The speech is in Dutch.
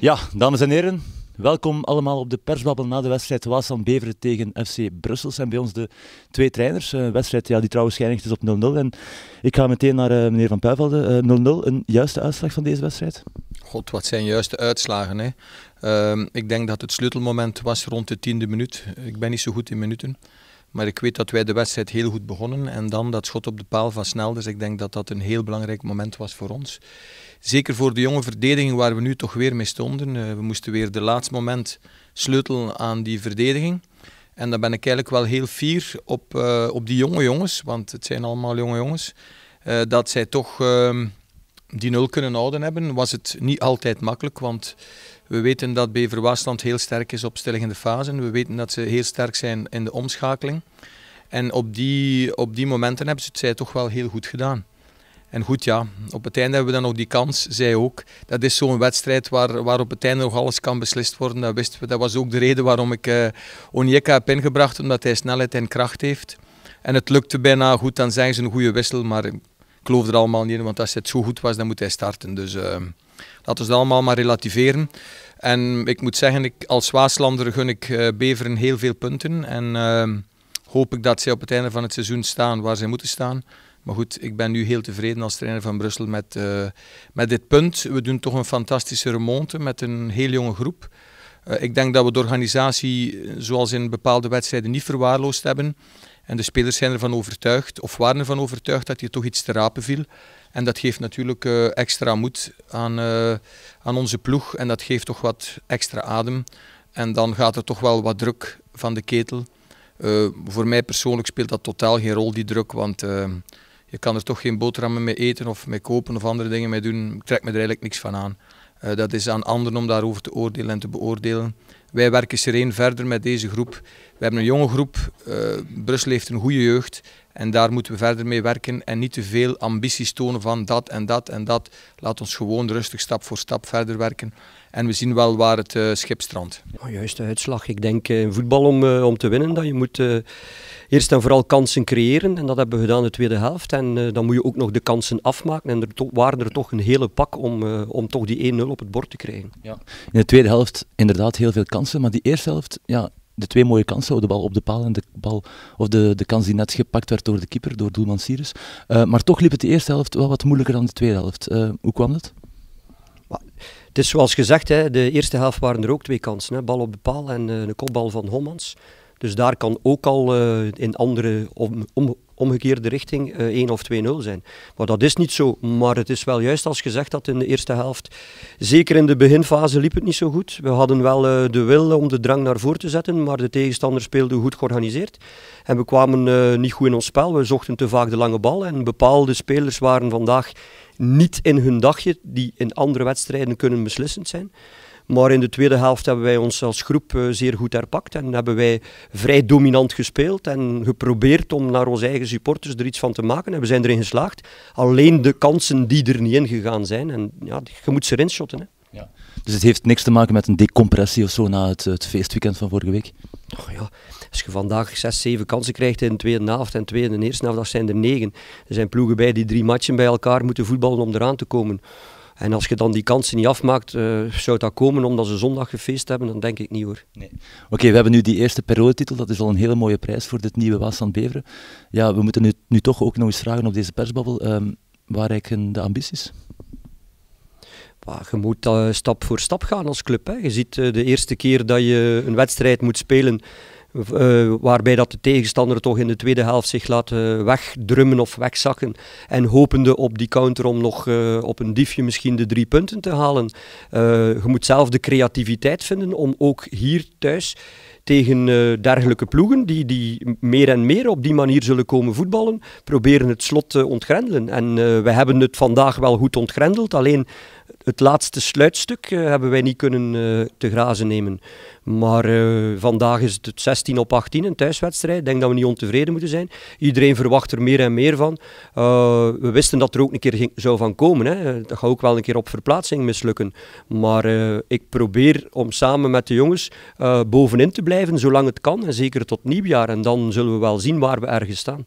Ja, dames en heren, welkom allemaal op de persbabbel na de wedstrijd Waasland Beveren tegen FC Brussel. Zijn bij ons de twee trainers. Een wedstrijd ja, die trouwens geëindigd op 0-0. En ik ga meteen naar uh, meneer Van Puivelde. 0-0, uh, een juiste uitslag van deze wedstrijd? God, wat zijn juiste uitslagen. Hè? Uh, ik denk dat het sleutelmoment was rond de tiende minuut. Ik ben niet zo goed in minuten. Maar ik weet dat wij de wedstrijd heel goed begonnen. En dan dat schot op de paal van Snel. Dus ik denk dat dat een heel belangrijk moment was voor ons. Zeker voor de jonge verdediging waar we nu toch weer mee stonden. Uh, we moesten weer de laatste moment sleutelen aan die verdediging. En dan ben ik eigenlijk wel heel fier op, uh, op die jonge jongens. Want het zijn allemaal jonge jongens. Uh, dat zij toch ehm, die nul kunnen houden hebben. Was het niet altijd makkelijk. Want we weten dat Bever Waasland heel sterk is op stilliggende fasen. We weten dat ze heel sterk zijn in de omschakeling. En op die, op die momenten hebben ze het zij toch wel heel goed gedaan. En goed, ja, op het einde hebben we dan nog die kans, zij ook. Dat is zo'n wedstrijd waar, waar op het einde nog alles kan beslist worden. Dat wisten we. Dat was ook de reden waarom ik uh, Onyeka heb ingebracht, omdat hij snelheid en kracht heeft. En het lukte bijna goed, dan zijn ze een goede wissel, maar geloof er allemaal niet in, want als het zo goed was, dan moet hij starten. Dus uh, laten we het allemaal maar relativeren. En ik moet zeggen, ik, als Waaslander gun ik uh, Beveren heel veel punten. En hoop ik dat zij op het einde van het seizoen staan waar zij moeten staan. Maar goed, ik ben nu heel tevreden als trainer van Brussel met, met dit punt. We doen toch een fantastische remonte met een heel jonge groep. Ik denk dat we de organisatie, zoals in bepaalde wedstrijden, niet verwaarloosd hebben. En de spelers zijn ervan overtuigd, of waren ervan overtuigd, dat hier toch iets te rapen viel. En dat geeft natuurlijk uh, extra moed aan, aan onze ploeg. En dat geeft toch wat extra adem. En dan gaat er toch wel wat druk van de ketel. voor mij persoonlijk speelt dat totaal geen rol, die druk. Want je kan er toch geen boterhammen mee eten of mee kopen of andere dingen mee doen. Ik trek me er eigenlijk niks van aan. Dat is aan anderen om daarover te oordelen en te beoordelen. Wij werken sereen verder met deze groep. We hebben een jonge groep. Uh, Brussel heeft een goede jeugd. En daar moeten we verder mee werken. En niet te veel ambities tonen van dat en dat en dat. Laat ons gewoon rustig stap voor stap verder werken. En we zien wel waar het uh, schip strandt. Oh, juist de uitslag. Ik denk in voetbal om, om te winnen dat je moet eerst en vooral kansen creëren. En dat hebben we gedaan in de tweede helft. En uh, dan moet je ook nog de kansen afmaken. En er waren er toch een hele pak om, uh, om toch die 1-0 op het bord te krijgen. Ja. In de tweede helft inderdaad heel veel kansen. Maar die eerste helft, ja, de twee mooie kansen, de bal op de paal en de, bal, of de, de kans die net gepakt werd door de keeper, door doelman Sirius. Uh, maar toch liep het de eerste helft wel wat moeilijker dan de tweede helft. hoe kwam dat? Het is zoals gezegd, hè, de eerste helft waren er ook twee kansen. Hè. Bal op de paal en een kopbal van Hommans. Dus daar kan ook al uh, in andere om, om, omgekeerde richting uh, eh, 1 of 2-0 zijn. Maar dat is niet zo. Maar het is wel juist als gezegd dat in de eerste helft, zeker in de beginfase, liep het niet zo goed. We hadden wel uh, de wil om de drang naar voren te zetten, maar de tegenstander speelde goed georganiseerd. En we kwamen niet goed in ons spel. We zochten te vaak de lange bal. En bepaalde spelers waren vandaag niet in hun dagje, die in andere wedstrijden kunnen beslissend zijn. Maar in de tweede helft hebben wij ons als groep uh, zeer goed herpakt en hebben wij vrij dominant gespeeld en geprobeerd om naar onze eigen supporters er iets van te maken. En we zijn erin geslaagd. Alleen de kansen die er niet in gegaan zijn. En ja, je moet ze erin shotten. Hè. Ja. Dus het heeft niks te maken met een decompressie of zo na het, het feestweekend van vorige week? Oh ja, als je vandaag zes, zeven kansen krijgt in de tweede helft en twee in de eerste helft, dat zijn er negen. Er zijn ploegen bij die drie matchen bij elkaar moeten voetballen om eraan te komen. En als je dan die kansen niet afmaakt, uh, zou dat komen omdat ze zondag gefeest hebben? Dan denk ik niet hoor. Nee. Oké, we hebben nu die eerste periodetitel. Dat is al een hele mooie prijs voor dit nieuwe Waasland Beveren. Ja, we moeten nu, nu toch ook nog eens vragen op deze persbabbel. Um, waar reiken de ambities? je moet uh, stap voor stap gaan als club. Hè. Je ziet uh, de eerste keer dat je een wedstrijd moet spelen uh, waarbij dat de tegenstander toch in de tweede helft zich laat uh, wegdrummen of wegzakken en hopende op die counter om nog uh, op een diefje misschien de drie punten te halen. je moet zelf de creativiteit vinden om ook hier thuis tegen dergelijke ploegen die, die meer en meer op die manier zullen komen voetballen, proberen het slot te ontgrendelen. En we hebben het vandaag wel goed ontgrendeld, alleen het laatste sluitstuk uh, hebben wij niet kunnen te grazen nemen. Maar vandaag is het 16 op 18, een thuiswedstrijd. Ik denk dat we niet ontevreden moeten zijn. Iedereen verwacht er meer en meer van. we wisten dat er ook een keer ging, zou van komen. Hè. Dat gaat ook wel een keer op verplaatsing mislukken. Maar ik probeer om samen met de jongens bovenin te blijven, zolang het kan. En zeker tot nieuwjaar. En dan zullen we wel zien waar we ergens staan.